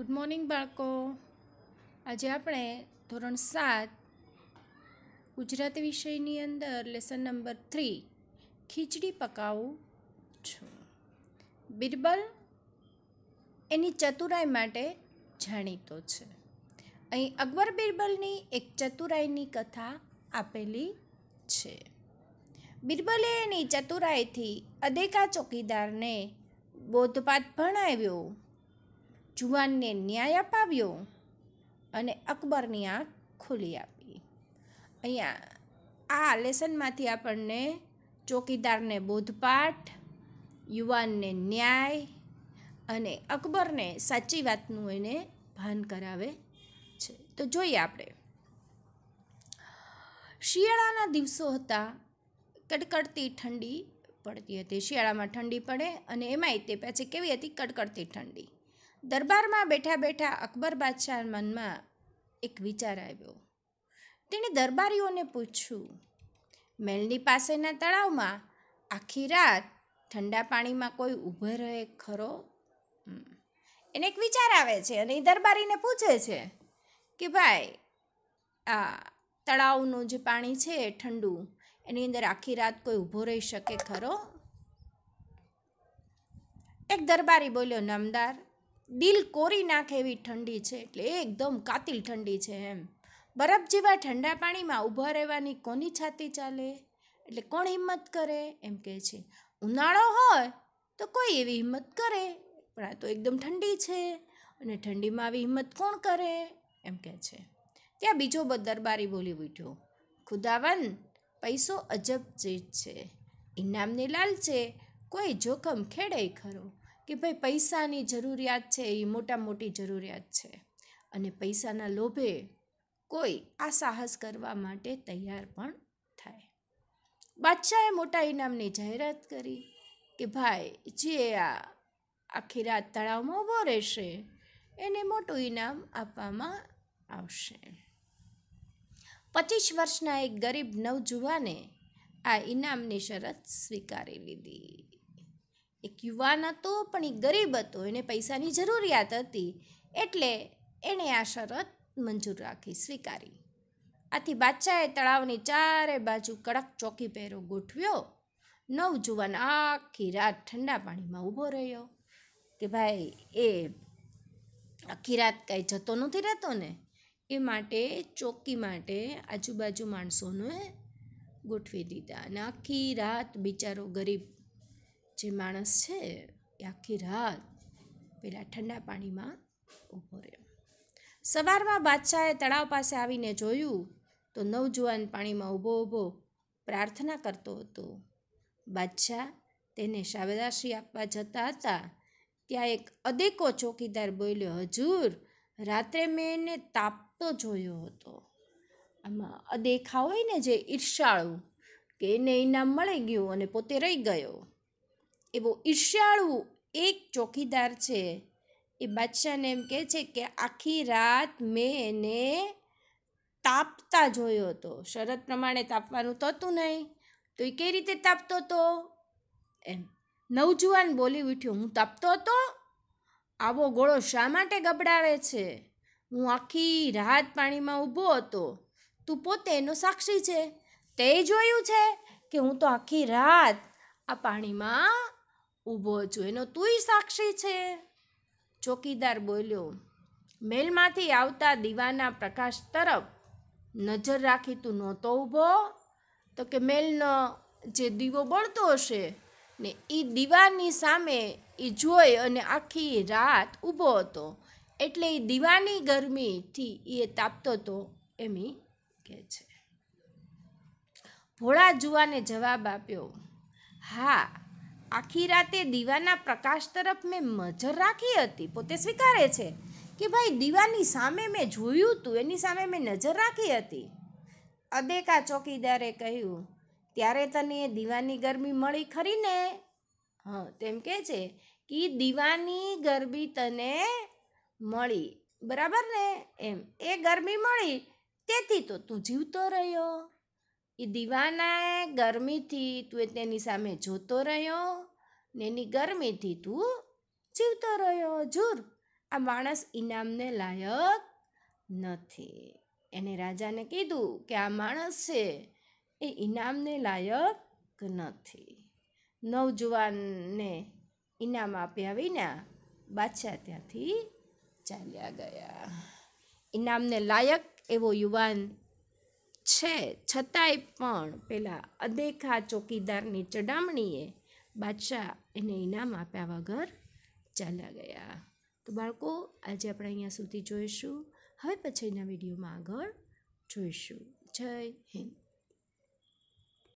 Good morning બાળકો. આજે આપણે ધોરણ સાત, ગુજરાતી વિષયની અંદર લેસન નંબર થ્રી ખીચડી પકાવું છું. બિરબલ એની ચતુરાઈ માટે જાણીતો છે. અહીં અકબર બિરબલની એક ચતુરાઈની કથા આપેલી છે. બિરબલે એની ચતુરાઈથી અદેકા ચોકીદારને બોધપાઠ ભણાવ્યો. જુવાનને ન્યાય અપાવ્યો અને અકબરની આંખ ખોલી આપી. અહીંયા આ લેસનમાંથી આપણને ચોકીદારને બોધપાઠ, યુવાનને ન્યાય અને અકબરને સાચી વાતનું એને ભાન કરાવે છે. તો જોઈએ આપણે. શિયાળાના દિવસો હતા, કડકડતી ઠંડી પડતી હતી. શિયાળામાં ઠંડી પડે અને એમાંય તે પછી કેવી હતી? કડકડતી ઠંડી. દરબારમાં બેઠા બેઠા અકબર બાદશાહ મનમાં એક વિચાર આવ્યો. તેણે દરબારીઓને પૂછ્યું મેલની પાસેના તળાવમાં આખી રાત ઠંડા પાણીમાં કોઈ ઊભો રહે ખરો. એને એક વિચાર આવે છે અને એ દરબારીને પૂછે છે કે, ભાઈ, આ તળાવનું જે પાણી છે ઠંડુ, એની અંદર આખી રાત કોઈ ઊભો રહી શકે ખરો? એક દરબારી બોલ્યો, નામદાર દિલ કોરી નાખે એવી ઠંડી છે એટલે એકદમ કાતિલ ઠંડી છે એમ. બરફ જેવા ઠંડા પાણીમાં ઊભા રહેવાની કોની છાતી ચાલે? એટલે કોણ હિંમત કરે? એમ કહે છે. ઉનાળો હોય તો કોઈ એવી હિંમત કરે? પણ આ તો એકદમ ઠંડી છે અને ઠંડીમાં આવી હિંમત કોણ કરે? એમ કહે છે. ત્યાં બીજો દરબારી બોલી ઉઠ્યો. ખુદાવન પૈસો અજબ ચીજ છે. ઇનામની લાલચે. કોઈ જોખમ ખેડે ખરો. કે ભાઈ પૈસાની જરૂરિયાત છે એ મોટા મોટી જરૂરિયાત છે. અને પૈસાના લોભે કોઈ આ સાહસ કરવા માટે તૈયાર પણ થાય. બાદશાહે મોટા ઇનામની જાહેરાત કરી કે ભાઈ, જે આ આખી રાત તળાવમાં ઊભો રહેશે, એને મોટું ઇનામ આપવામાં આવશે. પચીસ વર્ષના એક ગરીબ નવજુવાને આ ઇનામની શરત સ્વીકારી લીધી. એક યુવાન હતો, પણ એ ગરીબ હતો. એને પૈસાની જરૂરિયાત હતી, એટલે એણે આ શરત મંજૂર રાખી, સ્વીકારી. આથી બાદશાહે તળાવની ચારે બાજુ કડક ચોકી પહેરો ગોઠવ્યો. નવજુવાન આખી રાત ઠંડા પાણીમાં ઊભો રહ્યો કે ભાઈ, એ આખી રાત કાંઈ જતો નથી રહેતો ને? એ માટે ચોકી માટે આજુબાજુ માણસોને ગોઠવી દીધા અને આખી રાત બિચારો ગરીબ જે માણસ છે એ આખી રાત પેલા ઠંડા પાણીમાં ઊભો રહ્યો. સવારમાં બાદશાહે તળાવ પાસે આવીને જોયું તો નવજુવાન પાણીમાં ઊભો ઊભો પ્રાર્થના કરતો હતો. બાદશાહ તેને શાબાશી આપવા જતા હતા. ત્યાં એક અદેકો ચોકીદાર બોલ્યો, હજુર, રાત્રે મેં એને તાપતો જોયો હતો. આમાં અદેખા હોય ને જે ઈર્ષાળુ, કે એને ઇનામ મળી ગયું અને પોતે રહી ગયો. એવો ઈર્ષ્યાળુ એક ચોકીદાર છે. એ બાદશાહને એમ કહે છે કે આખી રાત મેં એને તાપતા જોયો હતો. શરત પ્રમાણે તાપવાનું થતું નહીં. તો એ કઈ રીતે તાપતો હતો એમ. નવજુવાન બોલી ઉઠ્યો, હું તાપતો હતો? આવો ગોળો શા માટે ગબડાવે છે? હું આખી રાત પાણીમાં ઊભો હતો. તું પોતે એનો સાક્ષી છે. તે જોયું છે કે હું તો આખી રાત આ પાણીમાં ઊભો છું. એનો તુંય સાક્ષી છે? ચોકીદાર બોલ્યો, મેલમાંથી આવતા દીવાના પ્રકાશ તરફ નજર રાખી તું નહોતો ઊભો? તો કે મેલનો જે દીવો બળતો હશે ને એ દીવાની સામે એ જોઈ અને આખી રાત ઊભો હતો. એટલે એ દીવાની ગરમીથી એ તાપતો હતો એમ કહે છે. ભોળા જુવાને જવાબ આપ્યો, હા આખી રાતે દીવાના પ્રકાશ તરફ મેં નજર રાખી હતી. પોતે સ્વીકારે છે કે ભાઈ દીવાની સામે મેં જોયું હતું એની સામે મેં નજર રાખી હતી. અદેકા ચોકીદારે કહ્યું, ત્યારે તને એ દીવાની ગરમી મળી ખરી ને? હા, તેમ કહે છે કે દીવાની ગરમી તને મળી. બરાબર ને? એમ, એ ગરમી મળી, તેથી તો તું જીવતો રહ્યો. એ દીવાના ગરમીથી તું તેની સામે જોતો રહ્યો ને એની ગરમીથી તું જીવતો રહ્યો. જુર આ માણસ ઇનામને લાયક નથી. એને રાજાને કીધું કે આ માણસ છે એ ઇનામને લાયક નથી. નવજુવાનને ઇનામ આપ્યા વિના બાદશાહ ત્યાંથી ચાલ્યા ગયા. ઇનામને લાયક એવો યુવાન છે. છતાંય પણ પેલા અદેખા ચોકીદારની ચડામણીએ બાદશાહ એને ઇનામ આપ્યા વગર ચાલ્યા ગયા. તો બાળકો, આજે આપણે અહીંયા સુધી જોઈશું. હવે પછીના વિડીયોમાં આગળ જોઈશું. જય હિન્દ.